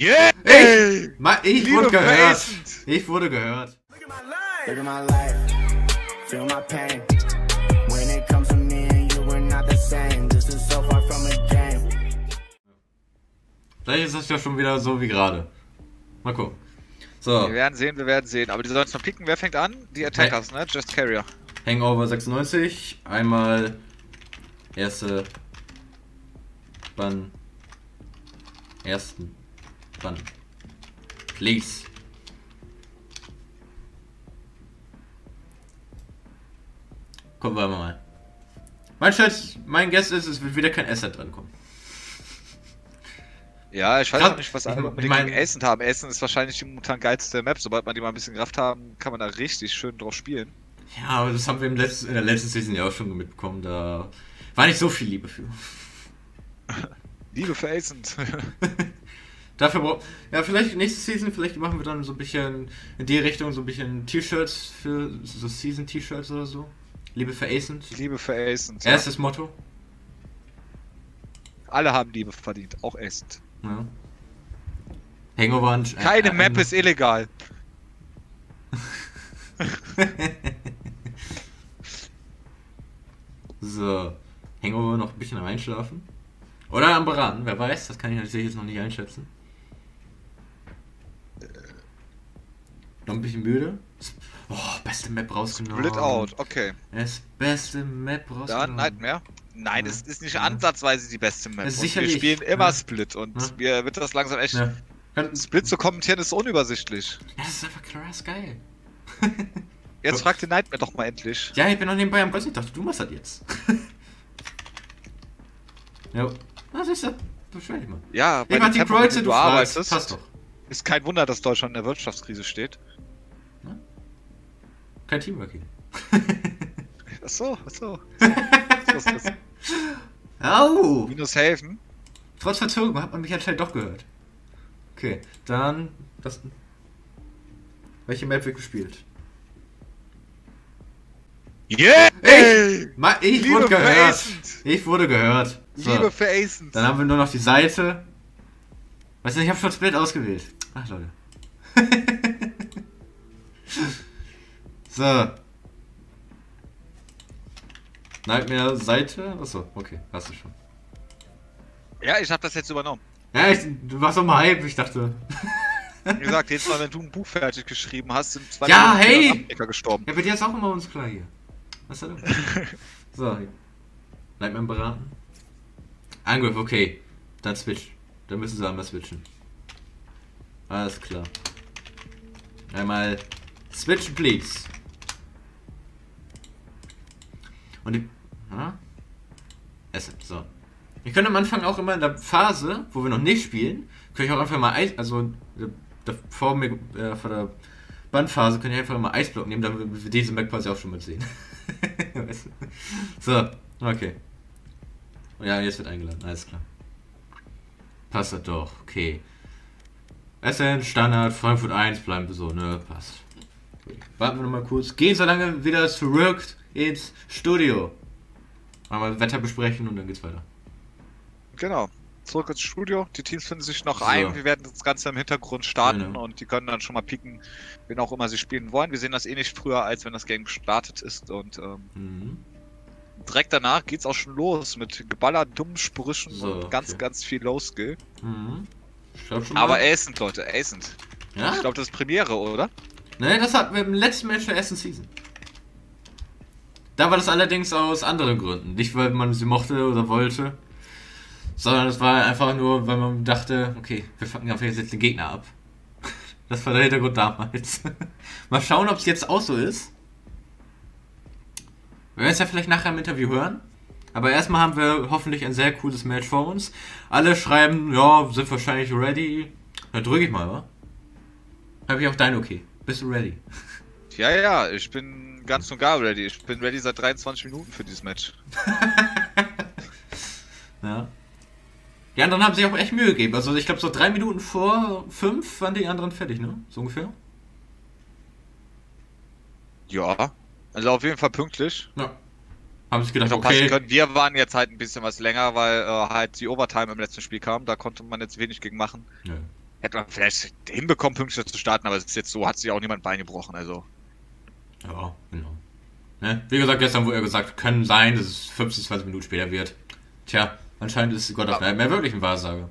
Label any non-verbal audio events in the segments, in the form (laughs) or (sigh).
Yeah! Ich, ma, ich wurde gehört. Ich wurde gehört. Look at my life, feel my pain. When it comes to me and you, we're not the same. This is so far from a game. Vielleicht ist das ja schon wieder so wie gerade. Mal gucken. So, Wir werden sehen, wir werden sehen. Aber die sollen es noch picken. Wer fängt an? Die Attackers, ne? Just Carrier. Hangover 96. Einmal erste Bann. Ersten Bann. Please. Gucken wir mal. Mein Schatz, mein Guess ist, es wird wieder kein Asset drankommen. Ja, ich weiß Grad- auch nicht, was ich alle unbedingt mein- Ascent haben. Ascent ist wahrscheinlich die momentan geilste Map. Sobald man die mal ein bisschen Kraft haben, kann man da richtig schön drauf spielen. Ja, aber das haben wir im letzten, in der letzten Season ja auch schon mitbekommen. Da war nicht so viel Liebe für. (laughs) Liebe für Ascent. (laughs) Dafür braucht. Ja, vielleicht nächste Season, vielleicht machen wir dann so ein bisschen in die Richtung, so ein bisschen T-Shirts für so Season-T-Shirts oder so. Liebe für Ascent. Liebe für Ascent. Ja. Erstes Motto. Alle haben Liebe verdient, auch Ascent. Ja. Hangover und. Keine äh, Map äh, ist illegal. (laughs) So. Hangover noch ein bisschen am Einschlafen. Oder am Beraten, wer weiß, das kann ich natürlich jetzt noch nicht einschätzen. Noch ein bisschen müde. Oh, beste Map rausgenommen. Split out, okay. Das beste Map rausgenommen. Dann Nightmare. Nein, Ja. es ist nicht Ja. ansatzweise die beste Map. Ja, sicherlich. Wir spielen immer Ja. Split und Ja. mir wird das langsam echt. Ja. Split zu kommentieren ist unübersichtlich. Ja, Das ist einfach krass geil. (laughs) Jetzt fragt den Nightmare doch mal endlich. Ja, ich bin noch nebenbei am Boss. Ich dachte, du machst das jetzt. (laughs) ja. Was ist das? Beschwer dich mal. Ja, bei Ich mach die Tempo, du du arbeitest, Passt doch. Ist kein Wunder, dass Deutschland in der Wirtschaftskrise steht. Kein Teamworking. (laughs) Ach so, ach so. (laughs) Das ist Au! Minushaven. Trotz Verzögerung hat man mich anscheinend doch gehört. Okay, dann. Das, welche Map wird gespielt? Yeah! Ich, Ma, ich Liebe wurde gehört. Ich wurde gehört. So, Liebe für dann haben wir nur noch die Seite. Weißt du, ich habe schon Split ausgewählt. Ach, Leute. (laughs) so. Nightmare Seite? Achso, okay, hast du schon. Ja, ich habe das jetzt übernommen. Ja, ich, du warst doch mal Hype, ich dachte. Wie gesagt, jedes Mal, wenn du ein Buch fertig geschrieben hast, sind zwei Ja, Minuten hey! Abdecker gestorben. Ja, bei dir ist auch immer uns klar hier. Was ist da? (laughs) so, Nightmare beraten. Angriff, okay. Dann switch. Dann müssen sie einmal switchen. Alles klar. Einmal switchen, please. Und die. Ha? Essen, so. Wir können am Anfang auch immer in der Phase, wo wir noch nicht spielen, können ich auch einfach mal Eis, also vor, mir, äh, vor der Bandphase können ich einfach mal Eisblock nehmen, damit wir diese Map quasi auch schon mal sehen. (laughs) Weißt du? so, okay. Ja, jetzt wird eingeladen, alles klar. Passt doch, okay. SN, Standard, Frankfurt 1, bleiben wir so, ne, passt. Warten wir noch mal kurz. Gehen so lange wieder zurück ins Studio. Einmal Wetter besprechen und dann geht's weiter. Genau. Zurück ins Studio. Die Teams finden sich noch So. ein. Wir werden das Ganze im Hintergrund starten Genau. und die können dann schon mal picken, wen auch immer sie spielen wollen. Wir sehen das eh nicht früher, als wenn das Game gestartet ist. Und ähm, Mhm. direkt danach geht's auch schon los mit Geballer, dummen Sprüchen So, und ganz, okay. ganz viel Low-Skill. Mhm. Aber Ascent, Leute, Ascent. ja? Ich glaube, das ist Premiere, oder? Ne, das hatten wir im letzten Match der ersten Season. Da war das allerdings aus anderen Gründen. Nicht, weil man sie mochte oder wollte, sondern es war einfach nur, weil man dachte, okay, wir fangen einfach jetzt den Gegner ab. (laughs) Das war der Hintergrund damals. (laughs) Mal schauen, ob es jetzt auch so ist. Wir werden es ja vielleicht nachher im Interview hören. Aber erstmal haben wir hoffentlich ein sehr cooles Match vor uns. Alle schreiben, ja, sind wahrscheinlich ready. Dann drücke ich mal, wa? Habe ich auch dein Okay. Bist du ready? Ja, ja, ich bin ganz und gar ready. Ich bin ready seit 23 Minuten für dieses Match. (laughs) Ja. Die anderen haben sich auch echt Mühe gegeben. Also ich glaube so drei Minuten vor fünf waren die anderen fertig, ne? So ungefähr. Ja. Also auf jeden Fall pünktlich. Ja. Haben sich gedacht, passen okay. können. Wir waren jetzt halt ein bisschen was länger, weil äh, halt die Overtime im letzten Spiel kam. Da konnte man jetzt wenig gegen machen. Nö. Hätte man vielleicht hinbekommen, pünktlich zu starten, aber es ist jetzt so, hat sich auch niemand Bein gebrochen, also. Ja, genau. Ne? Wie gesagt, gestern wurde ja gesagt, können sein, dass es 15, 20 Minuten später wird. Tja, anscheinend ist God of Nightmare wirklich ein Wahrsager.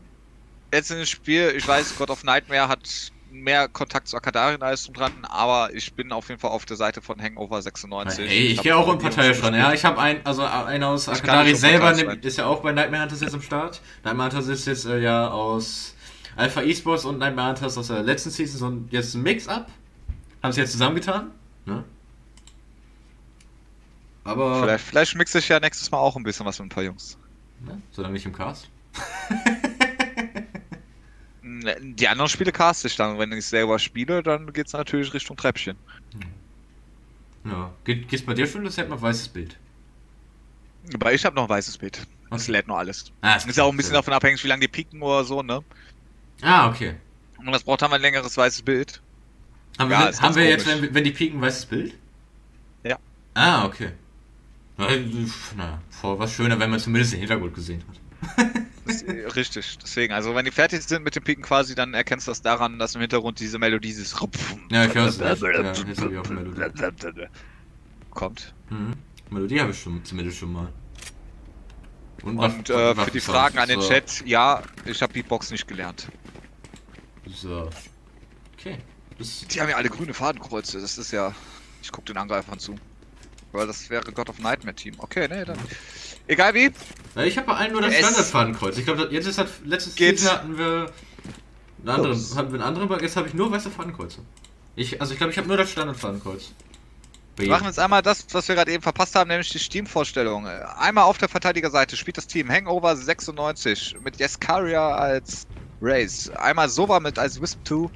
Jetzt in dem Spiel, ich weiß, God of Nightmare hat mehr Kontakt zu Akadarien als zum dran, aber ich bin auf jeden Fall auf der Seite von Hangover 96. Ey, ich hab gehe auch in die Partei Jungs schon. Ja, ich habe ein, also einer aus Ich Akadari selber nimmt, ist ja auch bei Nightmare Hunters jetzt am Start. Nightmare Hunters ist jetzt äh, ja aus Alpha Esports und Nightmare Hunters aus der letzten Season so ein, jetzt ein Mix-up. Haben sie jetzt zusammengetan. Ne? Aber Vielleicht, vielleicht mixe ich ja nächstes Mal auch ein bisschen was mit ein paar Jungs. ne? solange nicht im Cast. (laughs) Die anderen Spiele cast ich dann. Wenn ich selber spiele, dann geht's natürlich Richtung Treppchen. Ja. Geht, geht's bei dir schon? Das hätte man weißes Bild. Aber ich habe noch ein weißes Bild. Das Okay. lädt noch alles. Ah, Ist ja auch ein bisschen davon abhängig, wie lange die pieken oder so, ne? Ah, okay. Und das braucht haben wir ein längeres weißes Bild. Haben Ja, wir, ist haben wir jetzt, wenn, wenn die pieken, weißes Bild? Ja. Ah, okay. Na, na, vor was schöner, wenn man zumindest den Hintergrund gesehen hat. (laughs) Das, äh, richtig. Deswegen, also wenn die fertig sind mit dem Piken quasi, dann erkennst du das daran, dass im Hintergrund diese Melodie, dieses Ja, ich hör's. Ja, jetzt hab ich auch Melodie. kommt. Mhm. Melodie habe ich schon, zumindest schon mal. Und Waff- äh, für die. Fragen an den so. Chat, ja, ich habe Beatbox nicht gelernt. So. Okay. Das, Die haben ja alle grüne Fadenkreuze, das ist ja. Ich guck den Angreifern zu. Weil das wäre God of Nightmare Team. Okay, nee, dann. Egal wie. Ich habe bei allen nur das Standardfadenkreuz. Ich glaube, jetzt ist das letztes. Season hatten wir einen anderen, Los. hatten wir einen anderen, aber jetzt habe ich nur weiße Fadenkreuze. Ich, also ich glaube, ich habe nur das Standardfadenkreuz. Wir machen jetzt einmal das, was wir gerade eben verpasst haben, nämlich die Steam-Vorstellung. Einmal auf der Verteidigerseite spielt das Team Hangover 96 mit Jeskaria als Race. Einmal Sova mit als Wisp 2.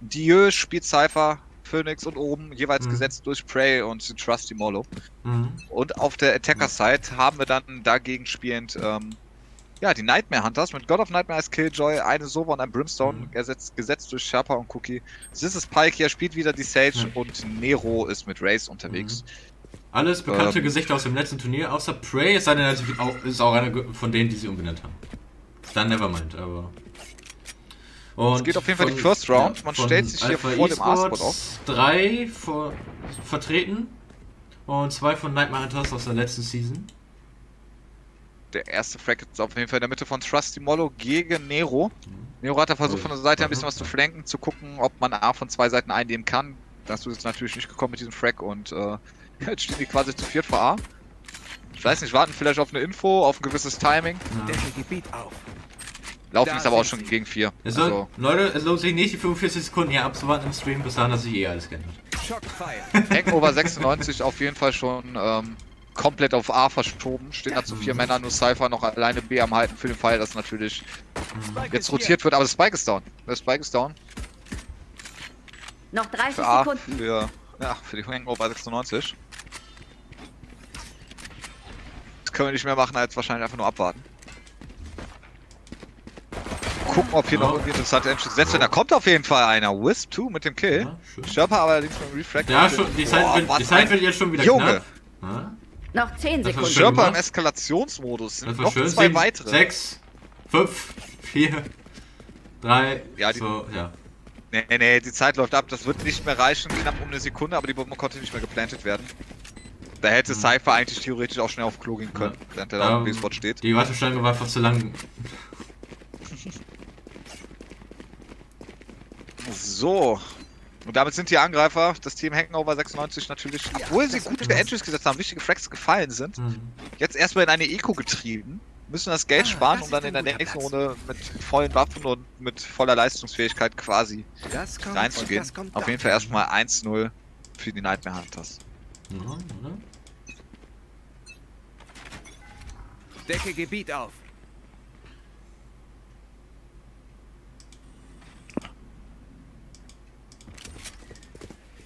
Dieu spielt Cypher, Phoenix und oben jeweils Mhm. gesetzt durch Prey und Trusty Molo. Mhm. Und auf der Attacker-Side haben wir dann dagegen spielend ähm, ja, die Nightmare Hunters mit God of Nightmare als Killjoy, eine Sova und ein Brimstone, Mhm. ersetzt, gesetzt durch Sharper und Cookie. This is Pike hier spielt wieder die Sage und Nero ist mit Race unterwegs. Alles bekannte Ähm. Gesichter aus dem letzten Turnier, außer Prey, es sei denn, natürlich auch, ist auch einer von denen, die sie umbenannt haben. Dann Nevermind, aber. Und Es geht auf jeden Fall die First Round. Man stellt sich hier Alpha vor dem A-Spot auf. Drei vor, vertreten und zwei von Nightmare Hunters aus der letzten Season. Der erste Frag ist auf jeden Fall in der Mitte von Trusty Mollo gegen Nero. Mhm. Nero hat da versucht Oh. von der Seite ein bisschen was zu flanken, zu gucken, ob man A von zwei Seiten einnehmen kann. Dazu ist natürlich nicht gekommen mit diesem Frag und äh, (laughs) jetzt stehen die quasi zu viert vor A. Ich weiß nicht, warten vielleicht auf eine Info, auf ein gewisses Timing. Ja. Gebiet auf. Laufen Da ist aber auch schon sie. gegen vier. Es soll, Also, Leute, es lohnt sich nicht, die 45 Sekunden hier abzuwarten im Stream, bis dahin, dass sich eh alles geändert. Hangover 96 auf jeden Fall schon ähm, komplett auf A verschoben. Stehen da zu vier Männern, nur Cypher noch alleine B am halten für den Fall, dass natürlich jetzt rotiert wird. Aber das Spike ist down. Der Spike ist down. Noch 30 Für A, Sekunden. für, ja, für die Hangover 96. Das können wir nicht mehr machen, als wahrscheinlich einfach nur abwarten. Gucken, ob hier Ja. noch irgendwie interessante Entschlüsse gesetzt werden. Da kommt auf jeden Fall einer. Wisp 2 mit dem Kill. Ja. Sherpa aber allerdings mit dem Refract. Ja, schon, die Zeit, Boah, wird, die Zeit wird jetzt schon wieder Junge. knapp. Ja, Noch 10 Das war Sekunden. Sherpa im. Eskalationsmodus. das Sind war noch schön. zwei Sieben, weitere. Sechs, fünf, vier, drei, Ja, die- so, ja. Nee, nee, die Zeit läuft ab. Das wird nicht mehr reichen, knapp um eine Sekunde, aber die Bombe konnte nicht mehr geplantet werden. Da hätte Hm. Cypher eigentlich theoretisch auch schnell auf Klo gehen können, während er da Ja, am B-Spot steht. Die Warteschlange war einfach zu lang. So. Und damit sind die Angreifer, das Team Hangover 96 natürlich, obwohl sie gute Entries gesetzt haben, wichtige Fracks gefallen sind, Hm. jetzt erstmal in eine Eco getrieben, müssen das Geld Ah, sparen, das um dann in der nächsten Platz. Runde mit vollen Waffen und mit voller Leistungsfähigkeit quasi Das kommt reinzugehen. und das kommt Auf jeden Fall erstmal 1-0 für die Nightmare Hunters. Ja, oder? Decke Gebiet auf.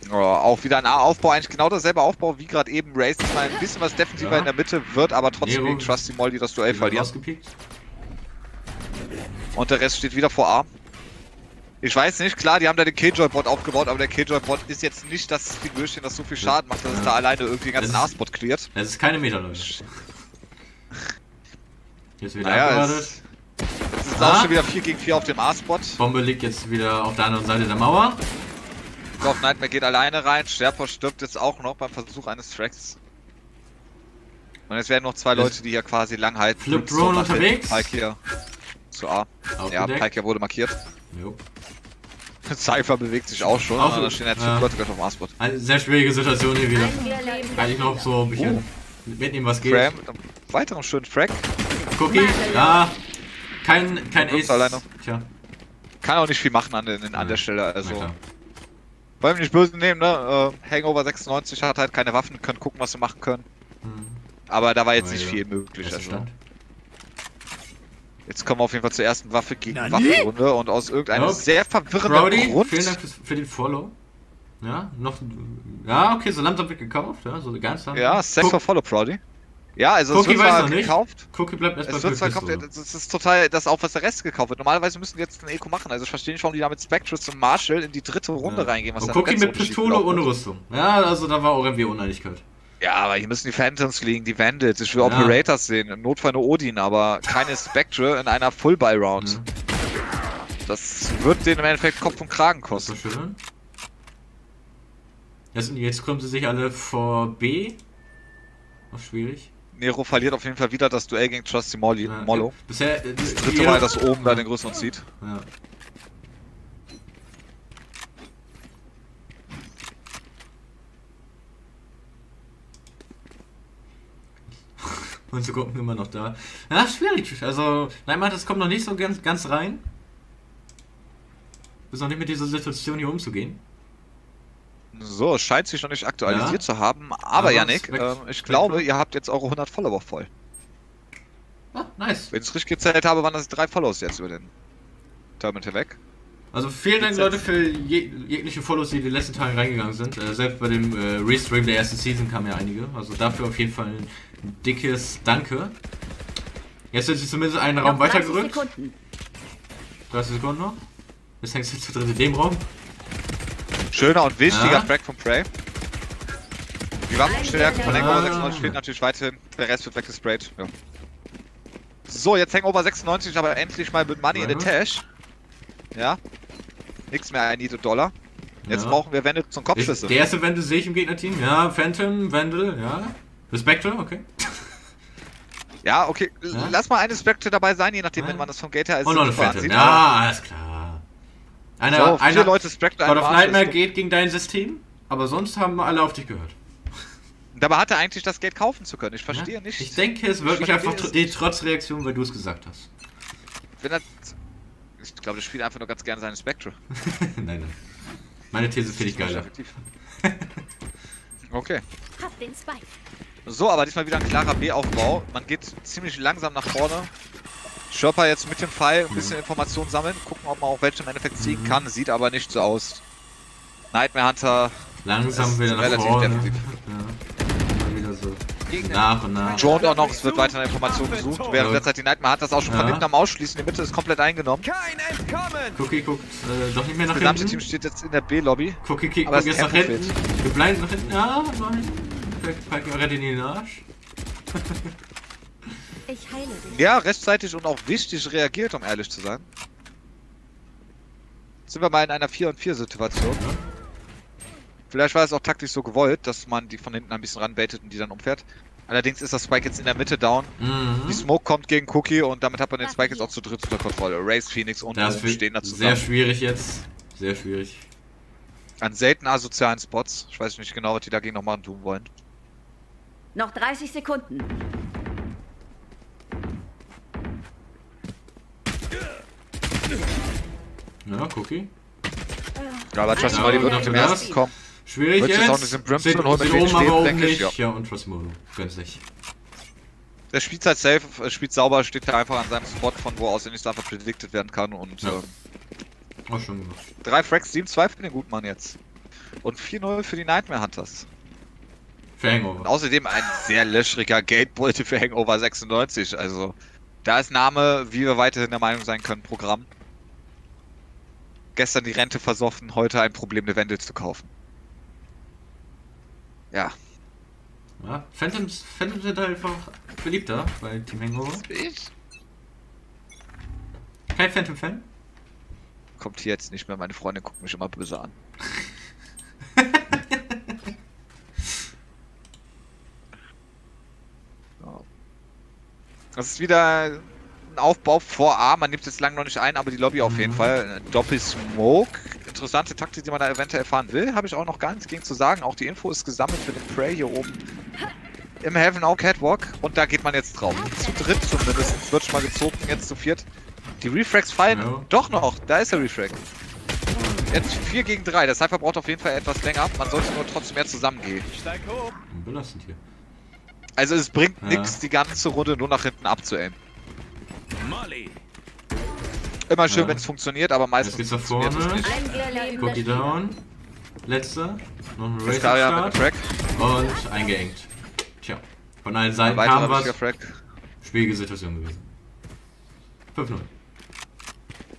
Ja, auch wieder ein A-Aufbau, eigentlich genau derselbe Aufbau wie gerade eben Race. Mal ein bisschen was defensiver Ja. in der Mitte, wird aber trotzdem gegen Trusty Moldy das Duell verlieren. Und der Rest steht wieder vor A. Ich weiß nicht, klar, die haben da den Killjoy-Bot aufgebaut, aber der Killjoy-Bot ist jetzt nicht das Figürchen, das so viel Schaden macht, dass es Ja. da alleine irgendwie den ganzen A-Spot cleart. Es ist keine Meta, Leute. Jetzt wieder Naja, abgewartet. es, es ist Ah. auch schon wieder 4 gegen 4 auf dem A-Spot. Bombe liegt jetzt wieder auf der anderen Seite der Mauer. Golf Nightmare geht alleine rein. Sherpa stirbt jetzt auch noch beim Versuch eines Tracks. Und jetzt werden noch zwei Leute, die hier quasi lang halten. Flip Drone unterwegs? Pike hier zu A. Ja, Aufgedeckt. Pike hier wurde markiert. Jo. (laughs) Cypher bewegt sich auch schon. So, da stehen jetzt ja. fünf Leute gleich auf dem A-Spot. Eine sehr schwierige Situation hier wieder. Überleben. Eigentlich noch so ein bisschen mitnehmen, was geht. Cram mit einem weiteren schönen Frag. Cookie, ja. Kein, kein Ace. alleine. Tja, Kann auch nicht viel machen an, den, an der Stelle. na Also, klar. Wollen wir nicht böse nehmen, ne? Äh, Hangover 96 hat halt keine Waffen, können gucken, was sie machen können. Hm. Aber da war jetzt Aber nicht ja. viel möglich. Also. Stand. Jetzt kommen wir auf jeden Fall zur ersten Waffe gegen Waffenrunde und aus irgendeinem Ja. sehr verwirrenden Brody, Grund. vielen Dank fürs- für den Follow. Ja, noch. Ja, okay, so langsam wird gekauft, ja, so ganz langsam. Ja, Sex for Follow Prody. Ja, also Cookie es wird zwar gekauft. Cookie bleibt Es erstmal wird für zwar gekauft, das ist total das auch, was der Rest gekauft wird. Normalerweise müssen die jetzt einen Eco machen. Also ich verstehe nicht, warum die da mit Spectres und Marshall in die dritte Runde Ja. reingehen. Was Und Cookie mit Pistole ohne. Rüstung. Ja, also da war auch irgendwie Uneinigkeit. Ja, aber hier müssen die Phantoms liegen, die Vandals. Ich will Ja. Operators sehen. Im Notfall eine Odin, aber keine Spectre in einer Full-Buy-Round. Ja, Das wird den im Endeffekt Kopf und Kragen das kosten. schön. Jetzt, jetzt kommen sie sich alle vor B. Noch schwierig. Nero verliert auf jeden Fall wieder das Duell gegen Trusty Molly, Ja, Mollo. Bisher. äh, Das dritte Mal, dass oben da den größeren zieht. Ja. (laughs) Und sie gucken immer noch da. Ja, schwierig. Also, nein, man, das kommt noch nicht so ganz, ganz rein. Ist noch nicht mit dieser Situation hier umzugehen. So, scheint sich noch nicht aktualisiert Ja. zu haben. Aber, Yannick, Spec- ähm, ich glaube, ihr habt jetzt eure 100 Follower voll. Ah, nice. Wenn ich es richtig gezählt habe, waren das drei Follows jetzt über den Terminal hinweg. Also vielen Dank Leute für je, jegliche Follows, die in den letzten Tagen reingegangen sind. Äh, selbst bei dem äh, Restream der ersten Season kamen ja einige. Also dafür auf jeden Fall ein dickes Danke. Jetzt sind sie zumindest einen Raum Noch 30 weitergerückt. Sekunden. 30 Sekunden noch. Jetzt hängst du zu dritt in dem Raum. Schöner und wichtiger Ja. Frag von Prey. Die Waffenstärke von Ja. Hangover 96 steht natürlich weiterhin. Der Rest wird weggesprayt. Ja. So, jetzt Hangover 96, aber endlich mal mit Money in the. Tash. Ja. Nix mehr, I need a Dollar. Jetzt Ja. brauchen wir Wände zum Ist, Kopfschüsse. der erste Vandal sehe ich im Gegnerteam. Ja, Phantom, Vandal, ja. Spectre, okay. Ja, okay. Ja? Lass mal eine Spectre dabei sein, je nachdem, Ja. wenn man das vom Gate her als Und noch eine Phantom. Ja, alles klar. Einer, So, vier einer, Leute Spectre, God of Nightmare ist- geht gegen dein System, aber sonst haben alle auf dich gehört. Dabei hat er eigentlich das Geld kaufen zu können. Ich verstehe Ja? nicht. Ich denke, es ist wirklich Ich einfach tr- die Trotzreaktion, weil du es gesagt hast. Wenn er, ich glaube, der spielt einfach nur ganz gerne seine Spectre. (laughs) nein, nein. Meine These finde ich geiler. (laughs) Okay. Hab den Spike. So, aber diesmal wieder ein klarer B-Aufbau. Man geht ziemlich langsam nach vorne. Schörper jetzt mit dem Pfeil ein bisschen Informationen sammeln, gucken, ob man auch welche im Endeffekt ziehen Mhm. kann. Sieht aber nicht so aus. Nightmare Hunter, Langsam Das wieder relativ vorne. defensiv. Ja. Wieder so. Nach und nach. Jones auch noch, es wird weiter nach Informationen gesucht. Während derzeit die Nightmare Hunters auch schon von Ja. hinten am Ausschließen. Die Mitte ist komplett eingenommen. Kein Entkommen! Cookie guckt äh, doch nicht mehr nach Das gesamte hinten. Team steht jetzt in der B-Lobby. Cookie guckt das jetzt nach hinten. Geblindet nach hinten. Ja, nein. Pike rettet in den Arsch. (laughs) Ich heile dich. Ja, rechtzeitig und auch wichtig reagiert, um ehrlich zu sein. Jetzt sind wir mal in einer 4 und 4 Situation. Ja. Vielleicht war es auch taktisch so gewollt, dass man die von hinten ein bisschen ranbaitet und die dann umfährt. Allerdings ist das Spike jetzt in der Mitte down. Die Mhm. Smoke kommt gegen Cookie und damit hat man den Spike jetzt auch zu dritt unter Kontrolle. Race, Phoenix und Das stehen da sehr schwierig jetzt. Sehr schwierig. An selten asozialen Spots. Ich weiß nicht genau, was die dagegen noch machen tun wollen. Noch 30 Sekunden. Ja, Cookie. Ja, aber Trust Ja, Molly wird mit dem ersten- kommen. Schwierig Wird jetzt. auch im Brimstone Sieht- holen, oben aber ich, nicht. ja. Ja, und Trostimodo. Gönnt sich. Der spielt halt safe, äh, spielt sauber, steht da einfach an seinem Spot, von wo aus er nicht einfach predicted werden kann. Und Ja. ähm, Auch schon gemacht. drei Fracks, 7-2 für den guten Mann jetzt. Und 4-0 für die Nightmare Hunters. Für Und Hangover. außerdem ein sehr löchriger Geldbeutel für Hangover 96. Also, da ist Name, wie wir weiterhin der Meinung sein können, Programm. Gestern die Rente versoffen, heute ein Problem, eine Wendel zu kaufen. Ja. Ja, Phantoms, Phantoms sind einfach beliebter bei Team Hangover. Ich? kein Phantom Fan? Kommt hier jetzt nicht mehr, meine Freundin guckt mich immer böse an. (laughs) Das ist wieder ein Aufbau vor A. Man nimmt jetzt lang noch nicht ein, aber die Lobby auf jeden Mhm. Fall. Doppel-Smoke. Interessante Taktik, die man da eventuell fahren will. Habe ich auch noch gar nichts gegen zu sagen. Auch die Info ist gesammelt für den Prey hier oben. Im Heaven auch Catwalk. Und da geht man jetzt drauf. Zu dritt zumindest. Wird schon mal gezogen, jetzt zu viert. Die Refrags fallen Ja. doch noch. Da ist der Refrag. Jetzt 4 gegen 3. Der Cypher braucht auf jeden Fall etwas länger. Man sollte nur trotzdem mehr zusammengehen. Belastend hier. Also es bringt Ja. nichts, die ganze Runde nur nach hinten abzuaimen. Immer schön, Ja. wenn es funktioniert, aber meistens Jetzt geht's es vorne. Cookie down. Letzter. Noch ein Race Start. Frag. Und eingeengt. Tja. Von allen Seiten kam was. Schwierige Situation gewesen. 5-0.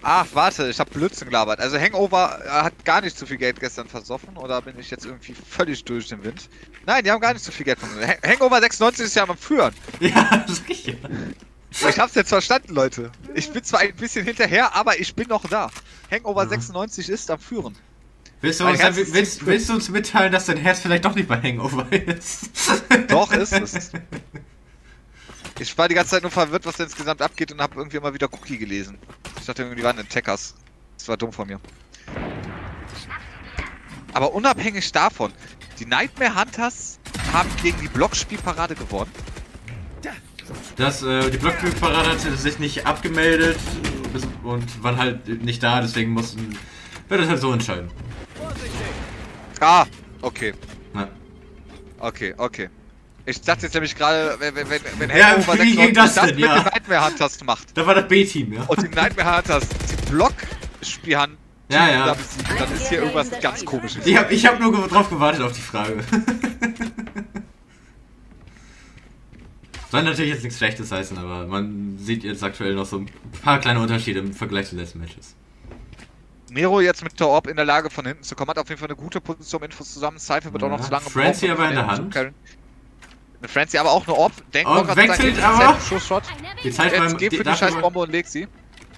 Ach, warte, ich habe Blödsinn gelabert. Also Hangover äh, hat gar nicht zu viel Geld gestern versoffen oder bin ich jetzt irgendwie völlig durch den Wind? Nein, die haben gar nicht so viel Geld versoffen. Ha- Hangover 96 ist ja am Führen. (laughs) Ja, das ich ja. Ich hab's jetzt verstanden, Leute. Ich bin zwar ein bisschen hinterher, aber ich bin noch da. Hangover Mhm. 96 ist am Führen. Willst du, uns, willst, willst du uns mitteilen, dass dein Herz vielleicht doch nicht bei Hangover ist? Doch, ist es. Ich war die ganze Zeit nur verwirrt, was da insgesamt abgeht und habe irgendwie immer wieder Cookie gelesen. Ich dachte irgendwie, die waren Attackers. Das war dumm von mir. Aber unabhängig davon, die Nightmare Hunters haben gegen die Blockspielparade gewonnen. Das, äh, die Blockparade hatte sich nicht abgemeldet und waren halt nicht da, deswegen mussten wir das halt so entscheiden. Ah, okay, Ja, okay, okay. Ich dachte jetzt nämlich gerade, wenn, wenn, wenn, wenn Ja, Hangover wie ging 96 das das denn, mit ja? den Nightmare Hunters macht da war das B-Team, ja. und die Nightmare Hunters die Blockspielhand Ja, ja. dann ist hier irgendwas ganz komisches. Ich hab, ich hab nur drauf gewartet auf die Frage. (laughs) Soll natürlich jetzt nichts Schlechtes heißen, aber man sieht jetzt aktuell noch so ein paar kleine Unterschiede im Vergleich zu den letzten Matches. Nero jetzt mit der Orb in der Lage von hinten zu kommen, hat auf jeden Fall eine gute Position, um Infos zusammen. Cypher wird auch noch Ja, zu lange Francie brauchen, aber in der Hand. Eine Francie aber auch eine Orb. Denk Orb locker, dass wechselt aber. Schussshot. Die Zeit Jetzt beim geh für die scheiß Bombe und leg sie.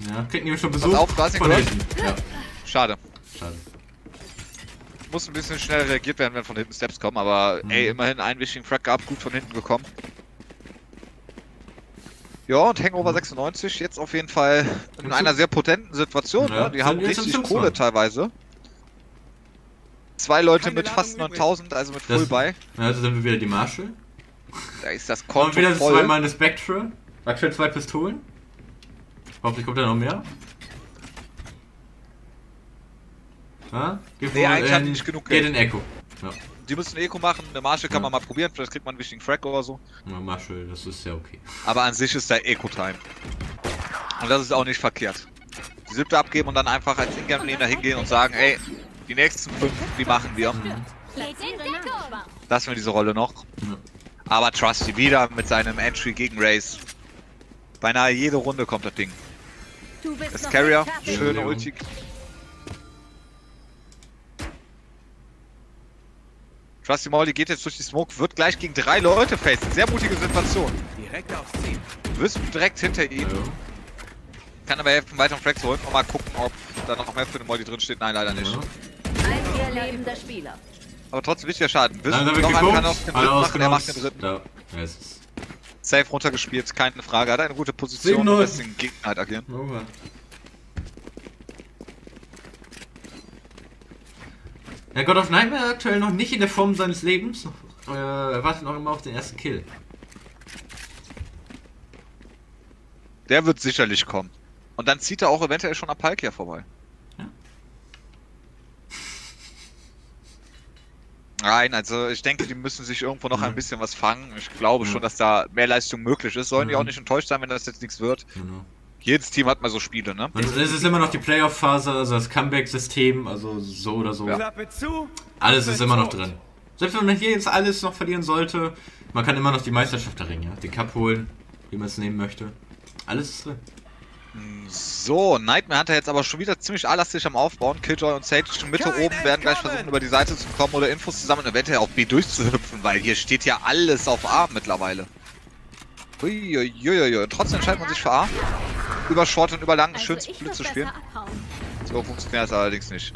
Ja, kriegt nämlich schon Besuch auf, da ist ein von Crush. hinten. Ja, Schade. schade. Muss ein bisschen schnell reagiert werden, wenn von hinten Steps kommen, aber Mhm. ey, immerhin einen wichtigen Frag gehabt, gut von hinten gekommen. Ja, und Hangover Mhm. 96 jetzt auf jeden Fall in Und einer sehr potenten Situation. Ja, ne? Die haben richtig. Kohle teilweise. Zwei Leute Keine mit Ladung fast übrig. 9000, also mit Das- Full Buy. Ja, also sind wir wieder die Marshall. Da ist das Und Konto wieder voll. zweimal eine Spectre. Aktuell zwei Pistolen. Hoffentlich kommt da noch mehr. Ja? Geht Nee, eigentlich in, die nicht genug Geht Geld. in Echo. Ja. Die müssen Eco machen, eine Marshall kann Ja. man mal probieren, vielleicht kriegt man einen wichtigen Frag oder so. ja, Marshall, das ist ja okay. Aber an sich ist da Eco-Time. Und das ist auch nicht verkehrt. Die siebte abgeben und dann einfach als Ingame-Lehner hingehen und sagen, ey, die nächsten fünf, die machen wir. Lassen wir diese Rolle noch. Ja. Aber Trusty wieder mit seinem Entry gegen Race. Beinahe jede Runde kommt das Ding. Das Carrier, schöne. Ulti. Trusty Molly geht jetzt durch die Smoke, wird gleich gegen drei Leute facen. Sehr mutige Situation. Direkt aufs Ziel. Wisp direkt hinter ihm. Ja. Kann aber helfen, weiteren Frags zu holen und mal gucken, ob da noch mehr für den Molly drin steht. Nein, leider nicht. Ja. Ein überlebender Spieler. Aber trotzdem wichtiger Schaden. Wisp wird noch einen kann auf den alle dritten machen, er macht den dritten. Ja, es ist. Safe runtergespielt, keine Frage. Hat eine gute Position 7-0. und lässt den Gegner halt agieren. Over. Ja, God of Nightmare aktuell noch nicht in der Form seines Lebens. Äh, er wartet noch immer auf den ersten Kill. Der wird sicherlich kommen. Und dann zieht er auch eventuell schon am Palkia vorbei. Ja. (laughs) Nein, also ich denke, die müssen sich irgendwo noch ein Mhm. bisschen was fangen. Ich glaube Ja. schon, dass da mehr Leistung möglich ist. Sollen die Mhm. auch nicht enttäuscht sein, wenn das jetzt nichts wird. Genau. Jedes Team hat mal so Spiele, ne? Und es ist immer noch die Playoff-Phase, also das Comeback-System, also so oder so. Zu. Alles ist immer noch drin. Selbst wenn man hier jetzt alles noch verlieren sollte, man kann immer noch die Meisterschaft erringen, ja. Den Cup holen, wie man es nehmen möchte. Alles ist drin. So, Nightmare hat er jetzt aber schon wieder ziemlich alastig am Aufbauen. Killjoy und Sage Mitte Kein oben werden gleich versuchen, über die Seite zu kommen oder Infos zu sammeln und eventuell auf B durchzuhüpfen, weil hier steht ja alles auf A mittlerweile. Uiuiuiui. Trotzdem entscheidet man sich für A. über Short und über lang Also schön Split muss zu spielen. So funktioniert es allerdings nicht.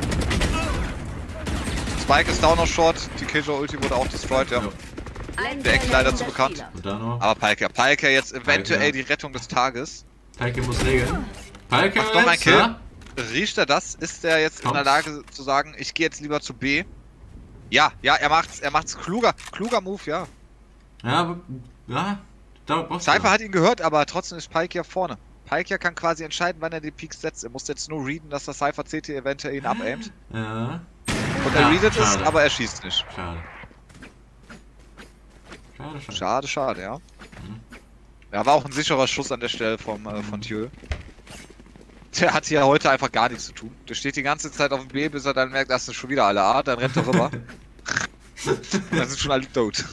Spike ist down auf Short, die Killjoy Ulti wurde auch destroyed, ja. Der Eck leider zu bekannt. Aber Palkia, Palkia jetzt eventuell Palkia. die Rettung des Tages. Palke muss regeln. Palke Macht noch ein jetzt, Kill. ja? Riecht er das? Ist er jetzt in der. Lage zu sagen, ich gehe jetzt lieber zu B? Ja, ja, er macht's, er macht's kluger, kluger Move, ja. Ja, aber. Ja, da brauchst Cypher hat ihn gehört, aber trotzdem ist Pike ja vorne. Pike ja kann quasi entscheiden, wann er die Peaks setzt. Er muss jetzt nur readen, dass der Cypher CT eventuell ihn abaimt. Ja, Und er Ja, readet es, schade. aber er schießt nicht. schade. Schade, schade. Schade, schade, ja. Ja, war auch ein sicherer Schuss an der Stelle vom, äh, von Thieu. Der hat hier heute einfach gar nichts zu tun. Der steht die ganze Zeit auf dem B, bis er dann merkt, das sind schon wieder alle A, dann rennt er rüber. (laughs) dann sind schon alle tot.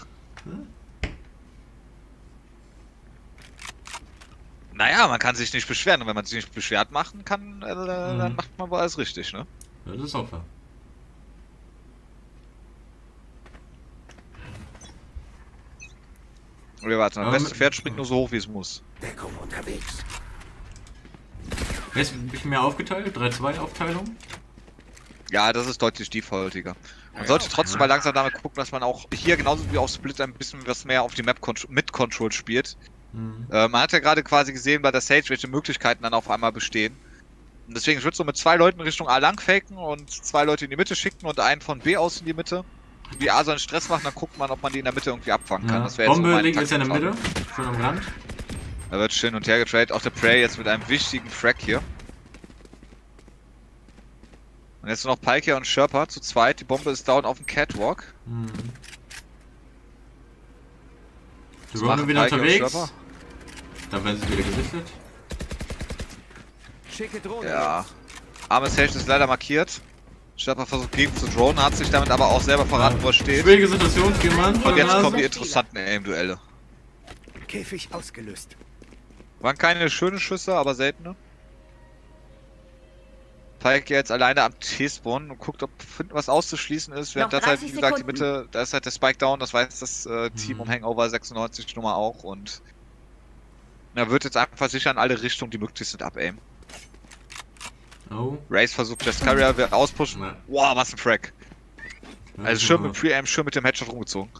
Naja, man kann sich nicht beschweren. Und wenn man sich nicht beschwert machen kann, äh, dann Mhm. macht man wohl alles richtig, ne? Ja, das ist auch wahr. Oder warte, das beste Pferd springt nur so hoch, wie es muss. Deckung unterwegs. Jetzt ein bisschen mehr aufgeteilt, 3-2 Aufteilung. Ja, das ist deutlich defaultiger. Man sollte trotzdem mal langsam damit gucken, dass man auch hier genauso wie auf Split ein bisschen was mehr auf die Map mit Control spielt. Mhm. Äh, man hat ja gerade quasi gesehen bei der Sage, welche Möglichkeiten dann auf einmal bestehen. Und deswegen, ich würde so mit zwei Leuten Richtung A lang faken und zwei Leute in die Mitte schicken und einen von B aus in die Mitte. Wie A seinen Stress machen, dann guckt man, ob man die in der Mitte irgendwie abfangen kann. Ja. Das wäre jetzt so Bombe meine liegt jetzt in der. Mitte, schon am Rand. Da wird schön und her getradet. Auch der Prey jetzt mit einem wichtigen Frag hier. Und jetzt nur noch Palkia und Sherpa zu zweit. Die Bombe ist down auf dem Catwalk. Mhm. Die Bombe wieder Palkia unterwegs. Sherpa? Da werden sie wieder gesichtet. Schicke Drohne. Ja. Arme Sage ist leider markiert. Sherpa versucht gegen zu dronen, hat sich damit aber auch selber verraten, wo er steht. Schwierige Situation für jemanden. Und jetzt Nase. kommen die interessanten Aim-Duelle. Käfig ausgelöst. Waren keine schönen Schüsse, aber seltene. Palkia jetzt alleine am T-Spawn und guckt, ob was auszuschließen ist. Während das halt, wie 30 gesagt, die. Mitte, da ist halt der Spike down, das weiß das äh, Team Mhm. um Hangover 96 Nummer auch und er wird jetzt einfach sicher in alle Richtungen, die möglich sind, abaimen. Oh. Race versucht Jess Carrier, wird auspushen. Ja. Wow, was ein Frag. Ja, Also schön mit Pre-Aim, schön mit dem Headshot rumgezogen.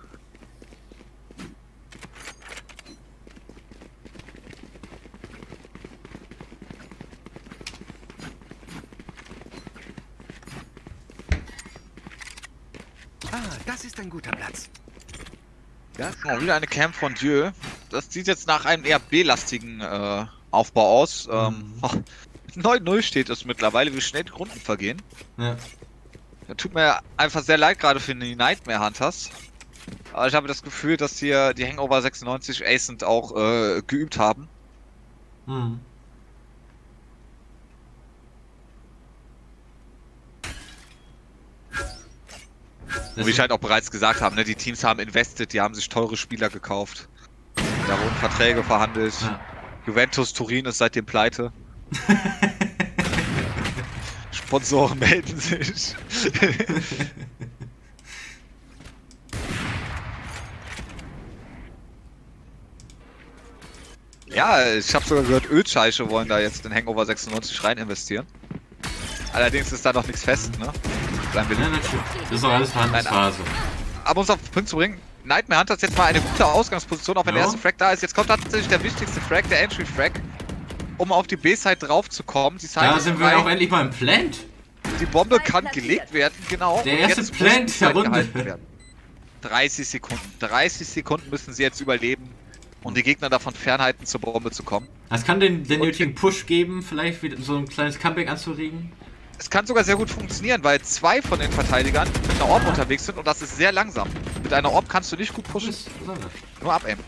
Ah, das ist ein guter Platz. Ja, genau, wieder eine Cam von Dieu. Das sieht jetzt nach einem eher B-lastigen äh, Aufbau aus. Ähm, Mhm. 9-0 steht es mittlerweile, wie schnell die Runden vergehen. Ja. Da tut mir einfach sehr leid gerade für die Nightmare Hunters. Aber ich habe das Gefühl, dass hier die Hangover 96 Ascent auch äh, geübt haben. Mhm. Und wie ich halt auch bereits gesagt habe, ne, die Teams haben invested, die haben sich teure Spieler gekauft. Da wurden Verträge verhandelt. Ja. Juventus Turin ist seitdem pleite. (laughs) Sponsoren melden sich. (laughs) ja, ich habe sogar gehört, Ölscheiche wollen da jetzt in Hangover 96 rein investieren. Allerdings ist da noch nichts fest, ne? Bleiben wir ja, natürlich. Das ist doch alles Verhandlungsphase. aber um es auf den Punkt zu bringen, Nightmare Hunter hat jetzt mal eine gute Ausgangsposition, auch wenn Ja. der erste Frag da ist. Jetzt kommt tatsächlich der wichtigste Frag, der Entry Frag, um auf die B-Side drauf zu kommen. Die Side Da ist sind wir auch endlich mal im Plant. die Bombe kann gelegt werden, genau. Der erste Plant der Runde. gehalten werden. 30 Sekunden. 30 Sekunden müssen sie jetzt überleben, um die Gegner davon fernhalten, zur Bombe zu kommen. Es kann den, den nötigen Push geben, vielleicht wieder so ein kleines Comeback anzuregen. Es kann sogar sehr gut funktionieren, weil zwei von den Verteidigern mit einer Orb unterwegs sind und das ist sehr langsam. Mit einer Orb kannst du nicht gut pushen. Nur abaimen.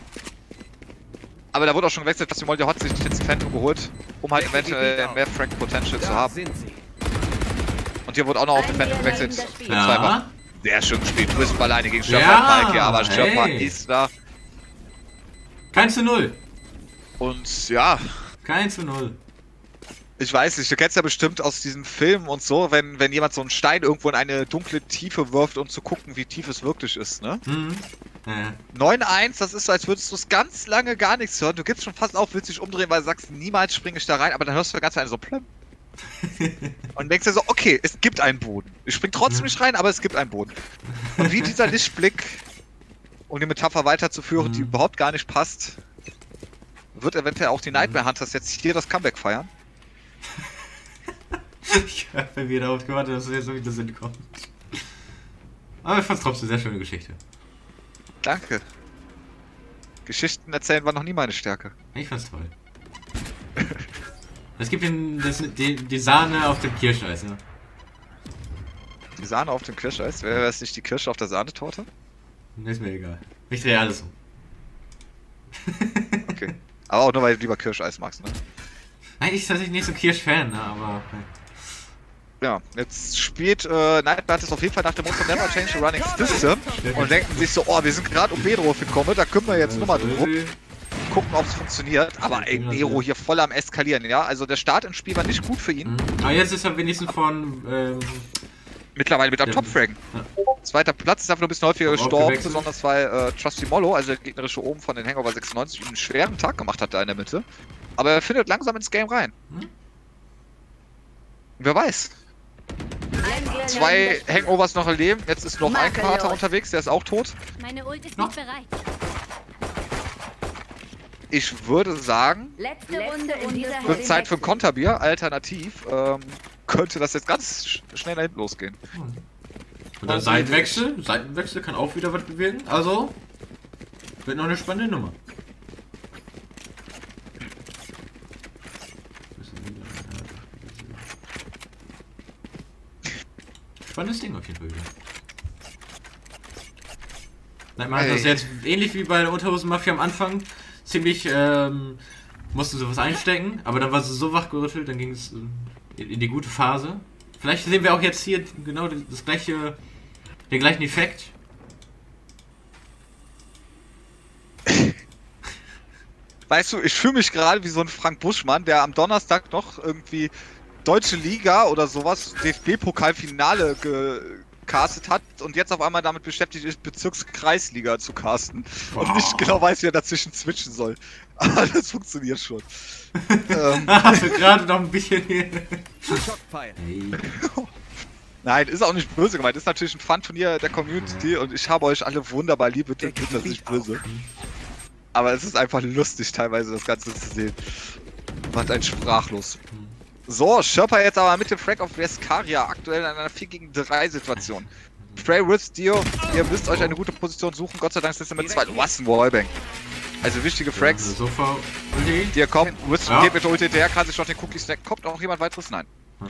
Aber da wurde auch schon gewechselt, dass die Molde Hot sich jetzt Phantom geholt, um halt eventuell mehr Frank Potential zu haben. Und hier wurde auch noch auf den Phantom gewechselt. Ja. Sehr schön gespielt. Du bist alleine gegen Schöpfer Ja, Palkia, aber Schöpfer hey. ist da. Kein zu Null. Und ja, Kein zu Null. Ich weiß nicht, du kennst ja bestimmt aus diesen Filmen und so, wenn, wenn jemand so einen Stein irgendwo in eine dunkle Tiefe wirft, um zu gucken, wie tief es wirklich ist, ne? Mhm. Ja. 9-1, das ist so, als würdest du es ganz lange gar nichts hören. Du gibst schon fast auf, willst dich umdrehen, weil du sagst, niemals springe ich da rein, aber dann hörst du ganz eine so plömm. (laughs) und denkst dir so, okay, es gibt einen Boden. Ich spring trotzdem nicht rein, aber es gibt einen Boden. Und wie dieser Lichtblick, um die Metapher weiterzuführen, die Mhm. überhaupt gar nicht passt, wird eventuell auch die Nightmare Hunters jetzt hier das Comeback feiern. (laughs) Ich habe wieder darauf gewartet, dass es jetzt so wieder Sinn kommt. Aber ich fand es trotzdem eine sehr schöne Geschichte. Danke. Geschichten erzählen war noch nie meine Stärke. Ich fand's toll. Es gibt den, das, die, die Sahne auf dem Kirscheis, ne? Die Sahne auf dem Kirscheis, wäre es nicht die Kirsche auf der Sahnetorte? Ist mir egal. Ich drehe alles um. Okay. Aber auch nur, weil du lieber Kirscheis magst, ne? Nein, ich bin tatsächlich nicht so Kirsch-Fan, ne? aber. Ja, jetzt spielt äh, Nightmare ist auf jeden Fall nach dem Motto Never Change the Running System und denken sich so, oh, wir sind gerade um Bedro gekommen, da können wir jetzt nochmal drum gucken, ob es funktioniert. Aber ey, Nero hier voll am Eskalieren, ja? Also der Start ins Spiel war nicht gut für ihn. Mhm. Aber jetzt ist er wenigstens von. Ähm, Mittlerweile mit am. Ja. Zweiter Platz ist einfach nur ein bisschen häufiger gestorben, besonders weil äh, Trusty Mollo, also der gegnerische oben von den Hangover 96, einen schweren Tag gemacht hat da in der Mitte. Aber er findet langsam ins Game rein. Hm? Wer weiß. Zwei. Hangovers noch erleben, jetzt ist noch ein. Kater unterwegs, der ist auch tot. Meine Ult ist nicht bereit. Ich würde sagen, Letzte Runde in dieser wird Zeit für ein Konterbier, alternativ. Ähm, könnte das jetzt ganz sch schnell nach hinten losgehen. und dann Seitenwechsel. Seitenwechsel kann auch wieder was bewirken. Also. Wird noch eine spannende Nummer. Spannendes Ding auf jeden Fall wieder. Nein, man hat das jetzt ähnlich wie bei der Unterhosen-Mafia am Anfang ziemlich, ähm, mussten sowas einstecken, aber dann war sie so wachgerüttelt, dann ging es äh, in die gute Phase. Vielleicht sehen wir auch jetzt hier genau das das gleiche, den gleichen Effekt. Weißt du, ich fühle mich gerade wie so ein Frank Buschmann, der am Donnerstag noch irgendwie Deutsche Liga oder sowas, DFB-Pokalfinale gecastet hat und jetzt auf einmal damit beschäftigt ist, Bezirkskreisliga zu casten und nicht genau weiß, wie er dazwischen switchen soll. (laughs) Aber das funktioniert schon. ähm, (laughs) Hast du gerade noch ein bisschen hier. Hey. nein, ist auch nicht böse gemeint. Ist natürlich ein Fun-Turnier der Community und ich habe euch alle wunderbar lieb, bitte, bitte das nicht böse. Aber es ist einfach lustig, teilweise das Ganze zu sehen. Macht einen sprachlos. So, Sherpa jetzt aber mit dem Frag of Vescaria, aktuell in einer 4 gegen 3 Situation. Frey with Dio, ihr müsst euch eine gute Position suchen, Gott sei Dank sind sie mit zwei. Was ein Wallbang. Also wichtige Frags. Sofa. Ulti. Dir kommt, Wisp Ja. geht mit der Ulti hinterher, kann sich noch den Cookie stacken. Kommt noch jemand weiteres? Nein. Hm.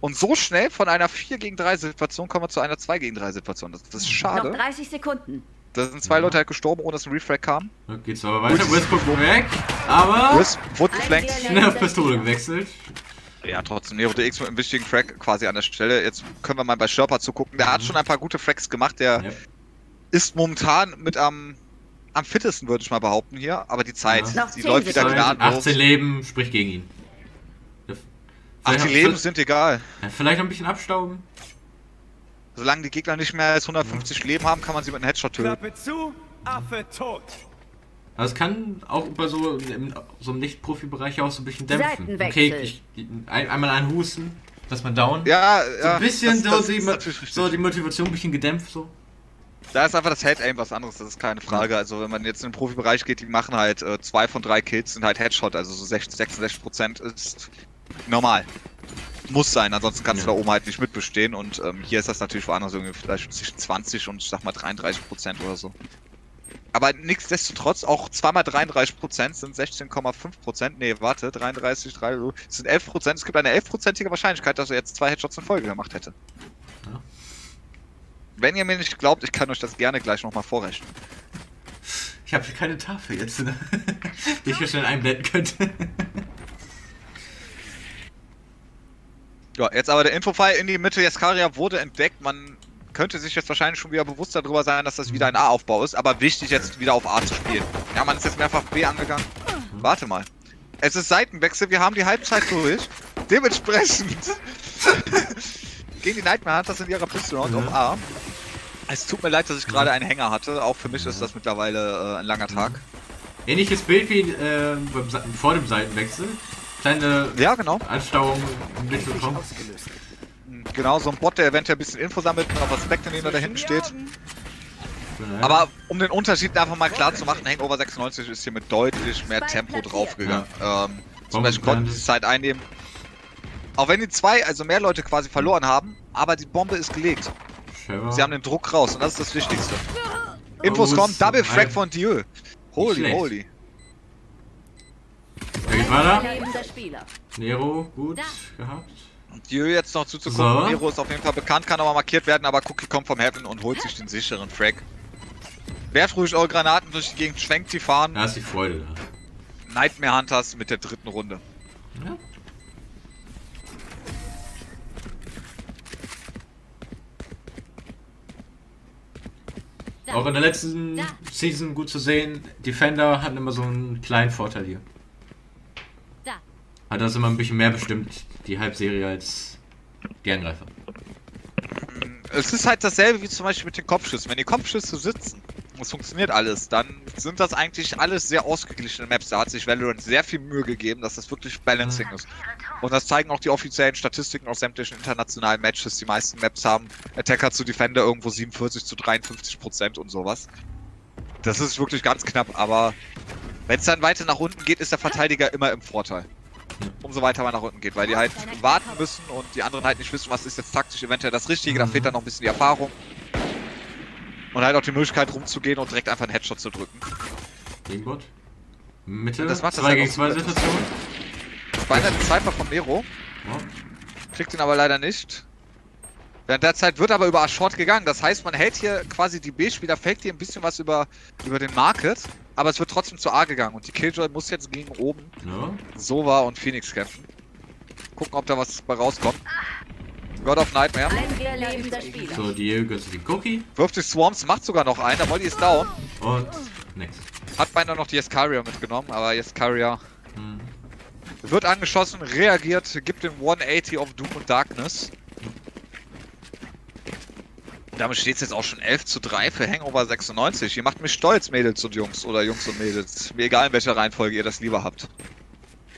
Und so schnell von einer 4 gegen 3 Situation kommen wir zu einer 2 gegen 3 Situation. Das, das ist Noch schade. 30 Sekunden. Da sind zwei Leute halt gestorben, ohne dass ein Refrag kam. Da geht's aber weiter. Westbrook weg. Aber. Wisp wurde geflankt. Schnell. Pistole gewechselt. Ja, trotzdem, Nero DX mit einem wichtigen Frag quasi an der Stelle. Jetzt können wir mal bei Sherpa zugucken. Der hat Mhm. schon ein paar gute Frags gemacht. Der Ja. ist momentan mit am, am fittesten, würde ich mal behaupten hier. Aber die Zeit, Ja. Die 10 läuft wieder gnadenlos. 18 Leben spricht gegen ihn. Ja, Ach, die vielleicht- Leben sind egal. Ja, vielleicht noch ein bisschen abstauben. Solange die Gegner nicht mehr als 150 Leben haben, kann man sie mit einem Headshot töten. Klappe zu, Affe tot. Also es kann auch bei so im so einem Nicht-Profi-Bereich auch so ein bisschen dämpfen. Okay, ich, ein, einmal ein Husten, dass man down. Ja, so ja. ein bisschen das, so, das die, so die Motivation ein bisschen gedämpft so. Da ist einfach das Head-Aim was anderes, das ist keine Frage. Also wenn man jetzt in den Profibereich geht, die machen halt äh, zwei von drei Kills sind halt Headshot, also so 60, 66 Prozent ist normal. Muss sein, ansonsten kannst Ja. du da oben halt nicht mitbestehen und ähm, hier ist das natürlich woanders irgendwie vielleicht zwischen 20 und ich sag mal 33 Prozent oder so. Aber nichtsdestotrotz, auch zweimal 33 Prozent sind 16,5 Prozent. Nee, warte, 33, 3, sind 11 Prozent. Es gibt eine 11-prozentige Wahrscheinlichkeit, dass er jetzt zwei Headshots in Folge gemacht hätte. Ja. Wenn ihr mir nicht glaubt, ich kann euch das gerne gleich nochmal vorrechnen. Ich habe hier keine Tafel jetzt, ne? (laughs) die ich hier schnell einblenden könnte. Ja, jetzt aber der Infofile in die Mitte. Jeskaria wurde entdeckt. Man könnte sich jetzt wahrscheinlich schon wieder bewusst darüber sein, dass das wieder ein A-Aufbau ist. Aber wichtig jetzt wieder auf A zu spielen. Ja, man ist jetzt mehrfach B angegangen. Warte mal. Es ist Seitenwechsel, wir haben die Halbzeit durch. Dementsprechend (laughs) gehen die Nightmare Hunters in ihrer Pistol Round Mhm. auf A. Es tut mir leid, dass ich gerade einen Hänger hatte. Auch für mich ist das mittlerweile äh, ein langer Tag. Ähnliches Bild wie äh, vor dem Seitenwechsel. Kleine Ja, genau. Anstauung Mittelpunkt. Genau, so ein Bot, der eventuell ein bisschen Info sammelt und auf Aspekte, der da hinten steht. Ja. Aber um den Unterschied einfach mal klar zu machen, Hangover 96 ist hier mit deutlich mehr Tempo draufgegangen. Ähm, zum Beispiel konnten sie Zeit einnehmen. Auch wenn die zwei, also mehr Leute quasi verloren haben, aber die Bombe ist gelegt. Trevor. Sie haben den Druck raus und das ist das Wichtigste. Infos kommen, Double Frag von Dieu. Holy schlecht. Weiter? Nero, gut gehabt. Dieu jetzt noch zuzugucken. So. Nero ist auf jeden Fall bekannt, kann aber markiert werden, aber Cookie kommt vom Heaven und holt sich den sicheren Frag. Werft ruhig eure Granaten durch die Gegend, schwenkt die Fahnen. Da ist die Freude da. Nightmare Hunters mit der dritten Runde. Ja. Auch in der letzten Da. Season gut zu sehen, Defender hatten immer so einen kleinen Vorteil hier. Hat das immer ein bisschen mehr bestimmt, die Halbserie, als die Angreifer. Es ist halt dasselbe wie zum Beispiel mit den Kopfschüssen. Wenn die Kopfschüsse sitzen, es funktioniert alles, dann sind das eigentlich alles sehr ausgeglichene Maps. Da hat sich Valorant sehr viel Mühe gegeben, dass das wirklich Balancing ist. Und das zeigen auch die offiziellen Statistiken aus sämtlichen internationalen Matches. Die meisten Maps haben Attacker zu Defender irgendwo 47 zu 53 Prozent und sowas. Das ist wirklich ganz knapp, aber wenn es dann weiter nach unten geht, ist der Verteidiger immer im Vorteil. Umso weiter man nach unten geht, weil die halt warten müssen und die anderen halt nicht wissen, was ist jetzt taktisch eventuell das Richtige, da fehlt dann noch ein bisschen die Erfahrung. Und halt auch die Möglichkeit rumzugehen und direkt einfach einen Headshot zu drücken. Gegenbot. Mitte, Das macht das 2 halt gegen auch 2 so. Situation. Beinahe ein Sniper von Nero, Ja. kriegt ihn aber leider nicht. Während der Zeit wird aber über A-Short gegangen, das heißt, man hält hier quasi die B-Spieler, fällt hier ein bisschen was über, über den Market, aber es wird trotzdem zu A gegangen und die Killjoy muss jetzt gegen oben Ja. Sova und Phoenix kämpfen. Gucken, ob da was bei rauskommt. God of Nightmare. So, die gehört zu den Cookie. Wirft sich Swarms, macht sogar noch einen, der Molly ist down. Und next. Hat beinahe noch die Escaria mitgenommen, aber Escaria Hm. wird angeschossen, reagiert, gibt den 180 auf Doom und Darkness. Damit steht es jetzt auch schon 11 zu 3 für Hangover 96. Ihr macht mich stolz, Mädels und Jungs oder Jungs und Mädels. Mir egal, in welcher Reihenfolge ihr das lieber habt.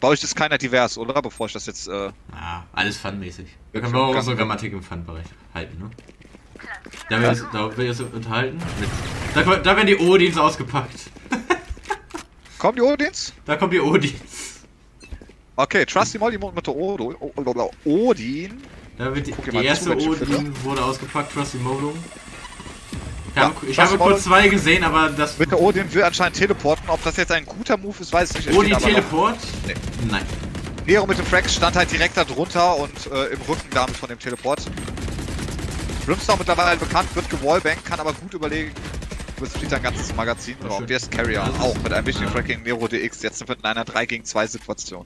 Bei euch ist keiner divers, oder? Bevor ich das jetzt. Äh, Ah, alles funmäßig. Da Ja, können wir auch unsere Grammatik im Fun-Bereich halten, ne? Da da wird es unterhalten. Da, da werden die Odins ausgepackt. kommen die Odins? Da kommen die Odins. Okay, Trusty Molly mit der Odo, Odin. Da wird die, die erste Odin wurde ausgepackt, Trusty. Ich, Ja, habe, ich habe kurz zwei gesehen, aber das Mit der Odin will anscheinend teleporten. Ob das jetzt ein guter Move ist, weiß ich nicht. Odin Teleport? Nee. Nein. Nero mit dem Frag stand halt direkt da drunter und äh, im Rücken damit von dem Teleport. Brimstone mittlerweile bekannt, wird gewallbankt, kann aber gut überlegen. Fliegt ein ganzes Magazin Ja, schön. Der ist Carrier auch mit einem wichtigen ja. Gegen Nero DX. Jetzt sind wir in einer 3 gegen 2 Situation.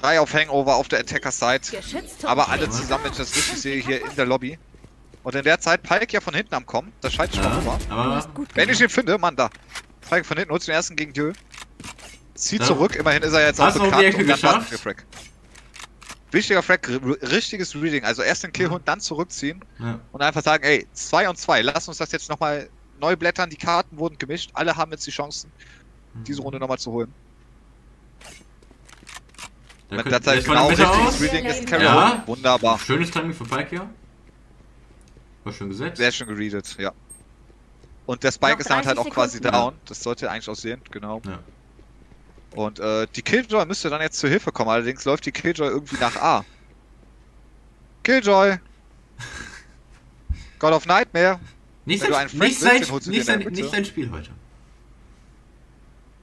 Drei auf Hangover auf der Attacker-Side. Aber alle zusammen, wenn ich das richtig sehe, hier in der Lobby. Und in der Zeit Pike ja von hinten am Kommen. Das scheint schon Ja, rüber. aber Wenn ich ihn finde, Mann, da. Pike von hinten, holt den ersten gegen Dieu. Zieht Ja. zurück, immerhin ist er jetzt auch Hast Ecke und dann geschafft? warten wir Frag. Wichtiger Frag, richtiges Reading. Also erst den Killhund, dann zurückziehen ja. und einfach sagen, ey, 2 und 2, lass uns das jetzt nochmal neu blättern. Die Karten wurden gemischt, alle haben jetzt die Chancen, diese Runde nochmal zu holen. Da Mit könnt- der Zeit genau richtiges. Reading ist Carry Ja. Wunderbar. Schönes Timing für Pike, ja. War schön gesetzt. Sehr schön gereadet, ja. Und der Spike Noch ist damit halt auch 30 quasi Sekunden. down. Das sollte eigentlich auch sehen, genau. Ja. Und äh, die Killjoy müsste dann jetzt zur Hilfe kommen. Allerdings läuft die Killjoy irgendwie nach A. Killjoy! God of Nightmare! Nicht, sein, nicht, willst, sein, nicht, sein, nicht sein Spiel heute.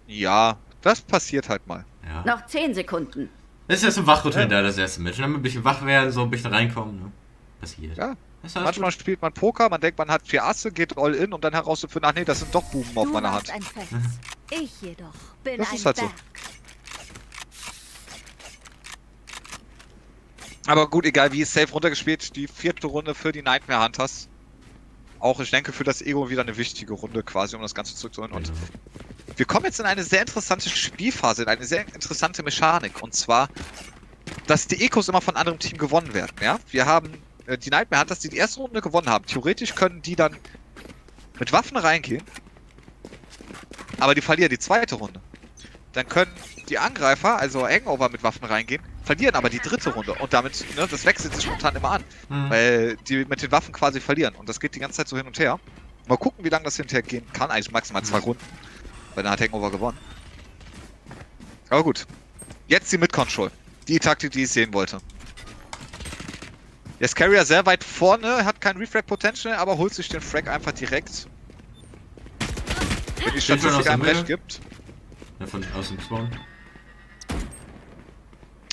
Ja, das passiert halt mal. Ja. Noch 10 Sekunden. Das ist ja so Wachrütteln da, das erste Match. Dann ein bisschen wach werden, so ein bisschen reinkommen. Ne? Passiert. Ja. Manchmal gut. spielt man Poker, man denkt, man hat vier Asse, geht all in, um dann herauszufinden, ach nee, das sind doch Buben auf du meiner warst Hand. (laughs) Ich jedoch bin Das ein ist halt so. Berg. Aber gut, egal wie, safe runtergespielt. Die vierte Runde für die Nightmare Hunters. Auch, ich denke, für das Ego wieder eine wichtige Runde quasi, um das Ganze zurückzuholen. Und Wir kommen jetzt in eine sehr interessante Spielphase, in eine sehr interessante Mechanik. Und zwar, dass die Ecos immer von anderem Team gewonnen werden. Ja, wir haben äh, die Nightmare hat, dass die die erste Runde gewonnen haben. Theoretisch können die dann mit Waffen reingehen, aber die verlieren die zweite Runde. Dann können die Angreifer, also Hangover mit Waffen reingehen, verlieren aber die dritte Runde und damit, ne, das wechselt sich spontan immer an, Hm. weil die mit den Waffen quasi verlieren und das geht die ganze Zeit so hin und her. Mal gucken, wie lange das hinterher gehen kann, eigentlich maximal zwei Runden, weil dann hat Hangover gewonnen. Aber gut, jetzt die Mid-Control, die Taktik, die ich sehen wollte. Der Carrier sehr weit vorne, hat kein Refrag-Potential, aber holt sich den Frag einfach direkt. Wenn die Statistik einem recht gibt. Ja, von aus dem Spawn.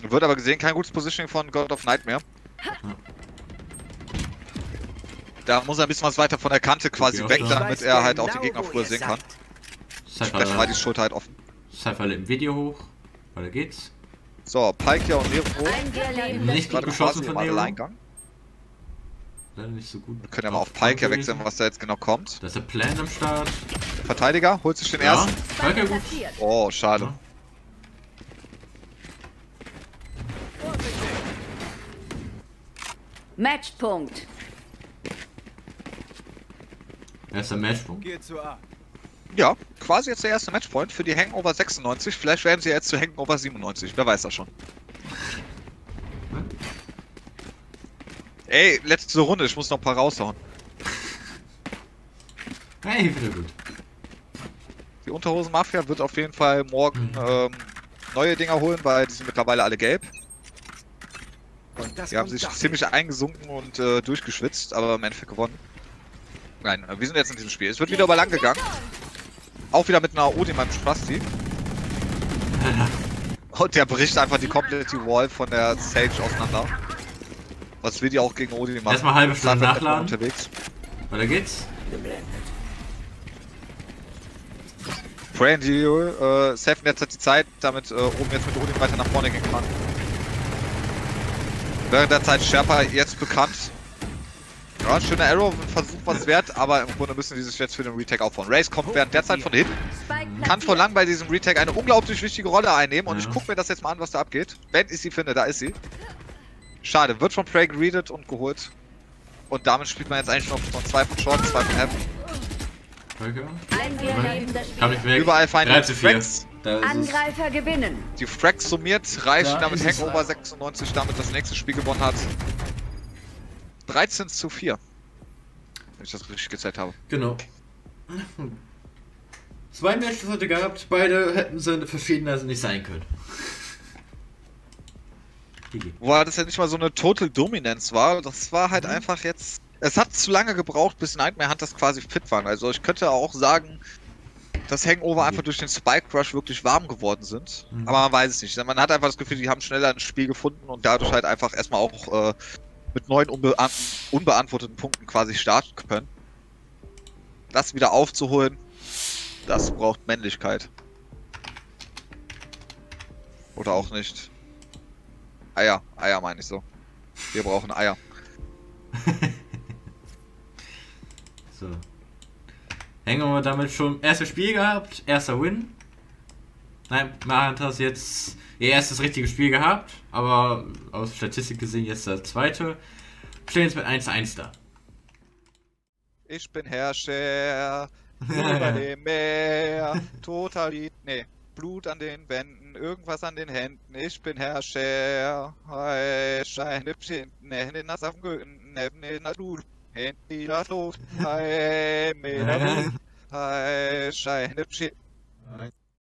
Wird aber gesehen, kein gutes Positioning von God of Nightmare. Da muss er ein bisschen was weiter von der Kante quasi weg, da. damit er halt auch die Gegner früher sehen kann. Sprechen mal die Schulter halt offen. Cypher im Video hoch. Weiter geht's. So, Pike hier und Nero. Nicht gut geschossen von Nero. Alleingang. Leider nicht so gut. Wir können ja mal auf Pike hier wechseln, was da jetzt genau kommt. Da ist der Plan am Start. Verteidiger holt sich den Ja, ersten. Pike ja gut. Oh, schade. Ja. Matchpunkt. Erster Matchpunkt. Geht zu A. Ja, quasi jetzt der erste Matchpoint für die Hangover 96. Vielleicht werden sie jetzt zu Hangover 97. Wer weiß das schon. Ey, letzte Runde. Ich muss noch ein paar raushauen. Hey, wieder gut. Die Unterhosen-Mafia wird auf jeden Fall morgen ähm, neue Dinger holen, weil die sind mittlerweile alle gelb. Und Die haben sich ziemlich eingesunken und äh, durchgeschwitzt, aber im Endeffekt gewonnen. Nein, wir sind jetzt in diesem Spiel. Es wird wieder über lang gegangen. Auch wieder mit einer Odi beim Spasti. (laughs) Und der bricht einfach die komplette Wall von der Sage auseinander. Was will die auch gegen Odi machen? Erstmal halbe Stunde nachladen. Unterwegs. Weiter geht's. Pray and you, äh, safen jetzt hat die Zeit, damit äh, oben jetzt mit Odin weiter nach vorne gehen kann. Während der Zeit Sherpa jetzt bekannt. Ja, schöner Arrow, Versuch was wert, aber im Grunde müssen die sich jetzt für den Retake aufbauen. Race kommt während der Zeit von hinten, kann vor lang bei diesem Retake eine unglaublich wichtige Rolle einnehmen und Ja. ich gucke mir das jetzt mal an, was da abgeht. Wenn ich sie finde, da ist sie. Schade, wird von Prey geredet und geholt. Und damit spielt man jetzt eigentlich noch von zwei von Short, zwei von Heaven. Weg. Überall Feinde 3 mit zu 4. Frags. Da ist es. Angreifer gewinnen. Die Frags summiert, reicht Da damit. Hangover 96 damit das nächste Spiel gewonnen hat. 13 zu 4. Wenn ich das richtig gezählt habe. Genau. Zwei Matches heute gehabt, beide hätten sie verschiedener nicht sein können. Wobei das ja nicht mal so eine Total Dominance war. Das war halt einfach jetzt. Es hat zu lange gebraucht, bis Nightmare Hunters quasi fit waren. Also ich könnte auch sagen, dass Hangover einfach durch den Spike Rush wirklich warm geworden sind. Mhm. Aber man weiß es nicht. Man hat einfach das Gefühl, die haben schneller ein Spiel gefunden und dadurch halt einfach erstmal auch äh, mit neun unbeant unbeantworteten Punkten quasi starten können. Das wieder aufzuholen, das braucht Männlichkeit. Oder auch nicht. Eier, Eier meine ich so. Wir brauchen Eier. (laughs) So. Hängen wir damit schon erstes Spiel gehabt, erster Win. Nein, Mahantas jetzt ihr erstes richtiges Spiel gehabt, aber aus Statistik gesehen jetzt das zweite. Stehen jetzt mit 1-1 da. Ich bin Herrscher über dem (laughs) Meer. Totalit, nee, Blut an den Wänden, irgendwas an den Händen. Ich bin Herrscher. Hey, scheine in das auf Götten, in das Blut. Handy das Luft. Hey, mir Hey, scheine Pschinten.